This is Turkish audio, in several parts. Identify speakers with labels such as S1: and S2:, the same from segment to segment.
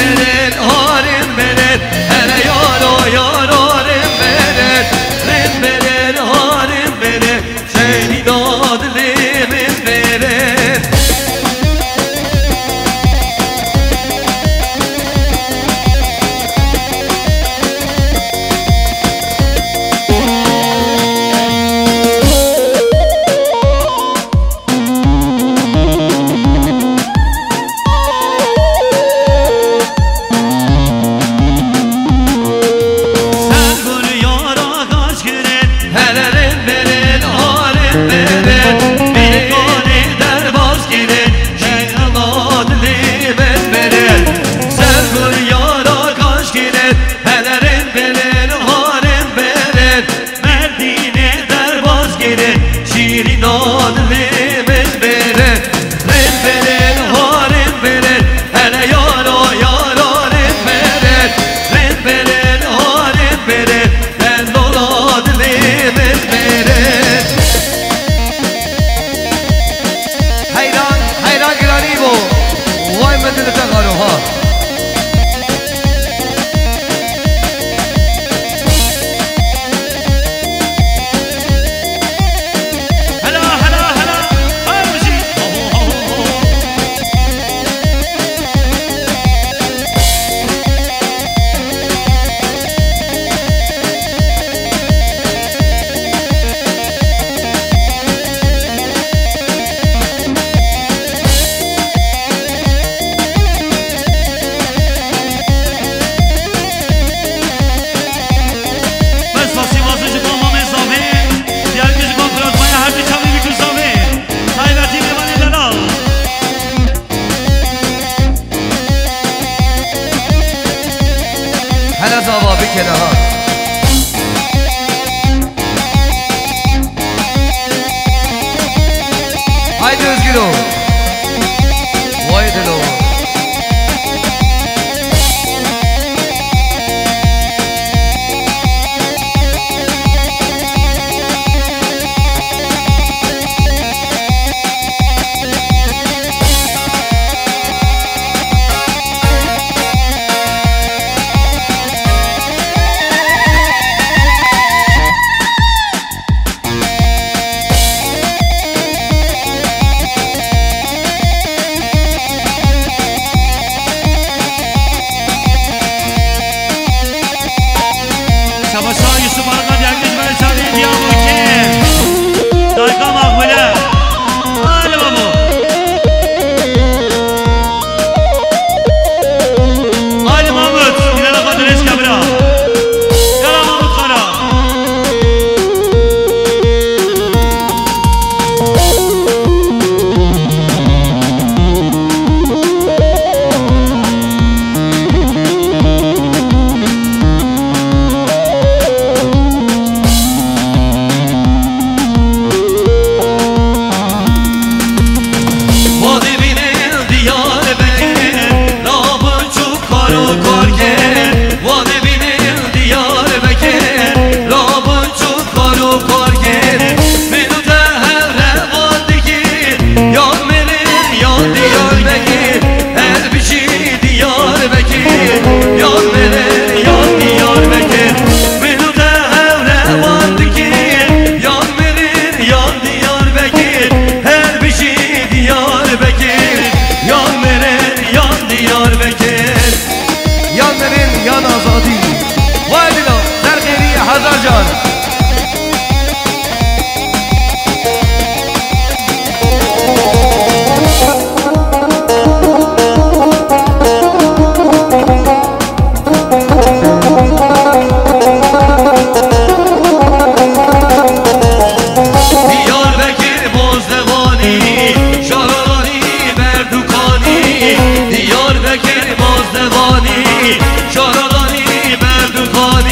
S1: senin o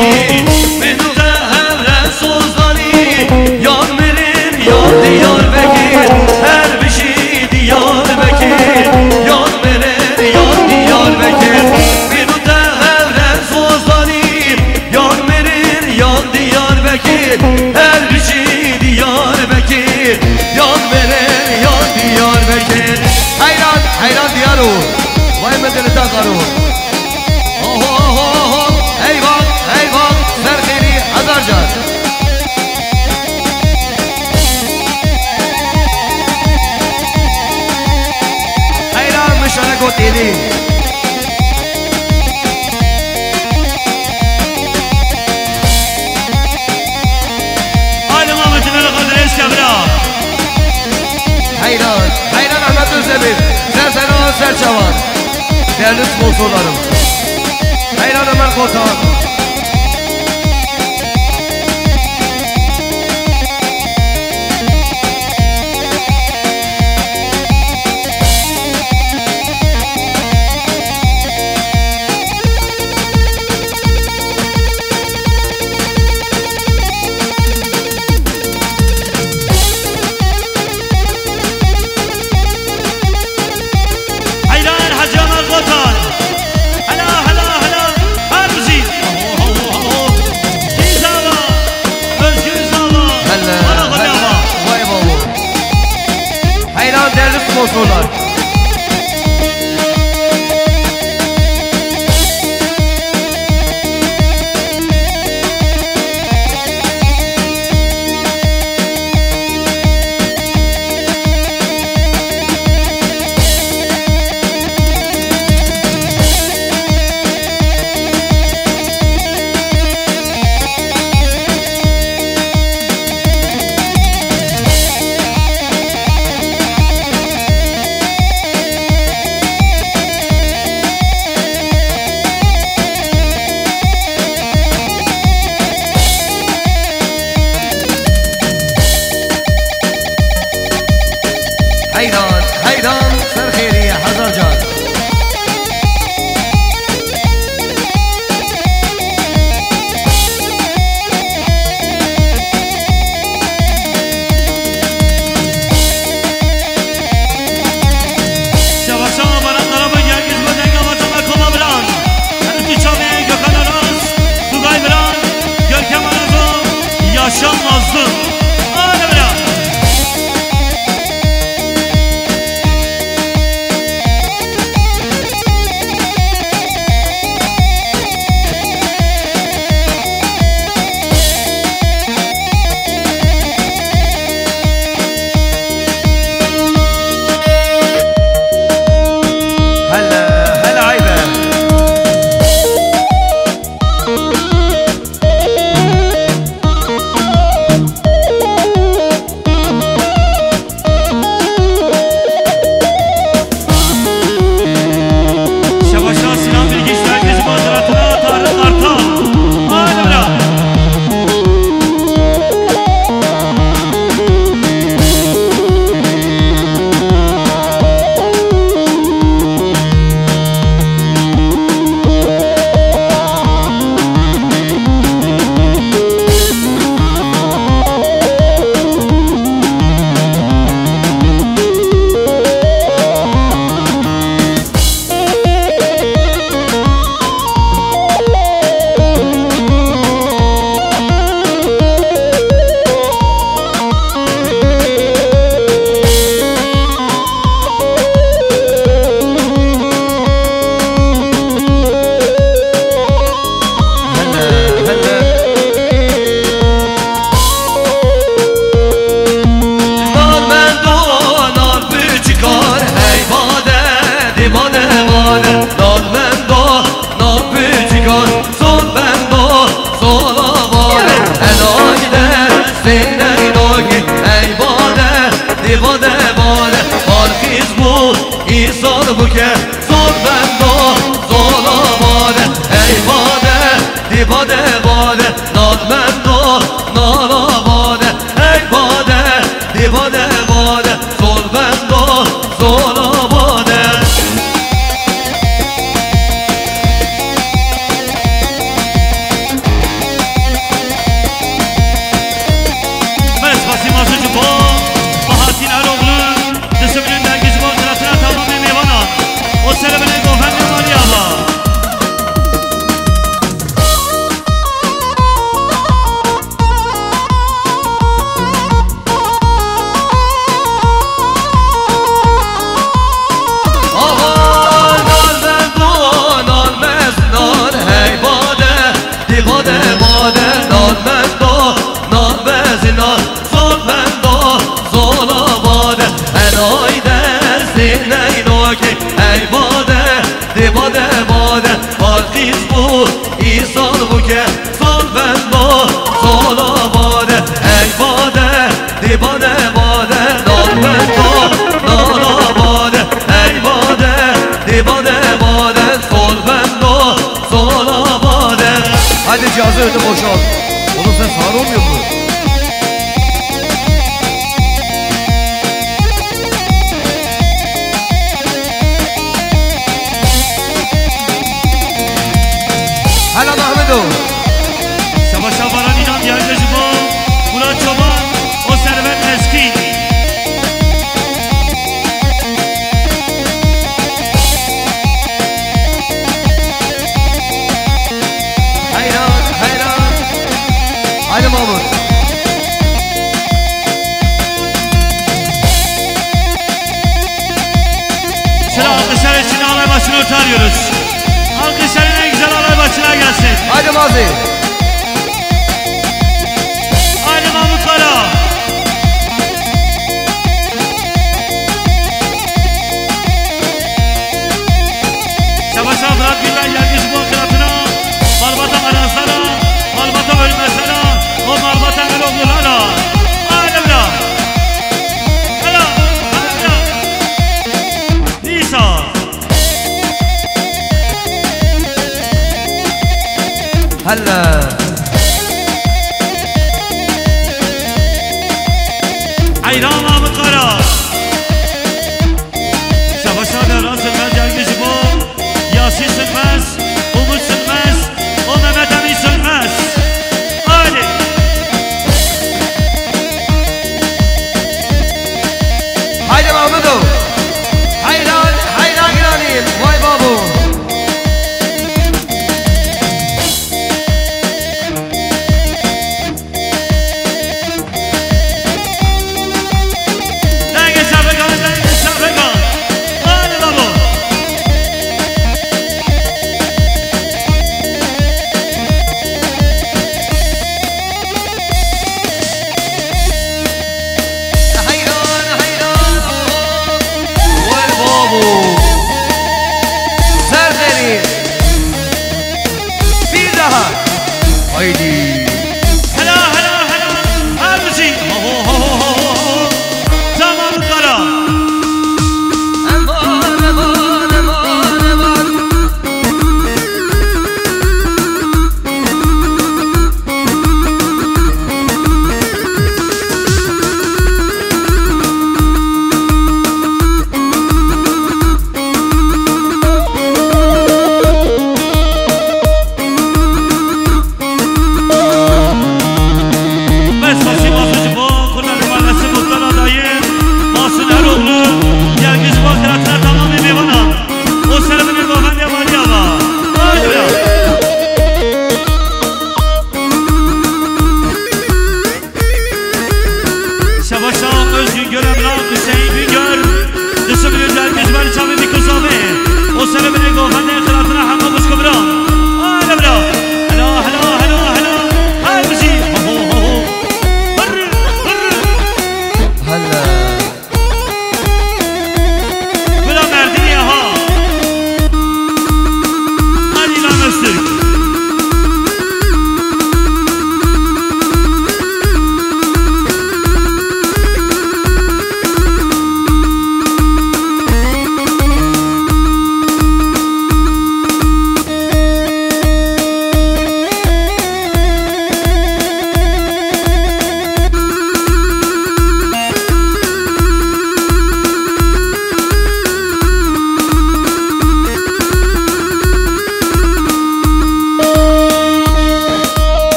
S1: लिए Serde bir Serseri olan serçe var. Değerli sponsorlarım. Hayranım Erkotan look at biz bu İsal bu gel sal ben bu Sola bade ek bade dibade bade bade, Dal ben dal dala bade ek bade dibade bade bade, Sol ben do sola bade Hadi cihazı ödü boşalt Oğlum sen sağır olmuyor Salvador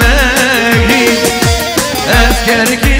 S1: ماهي. أفكارك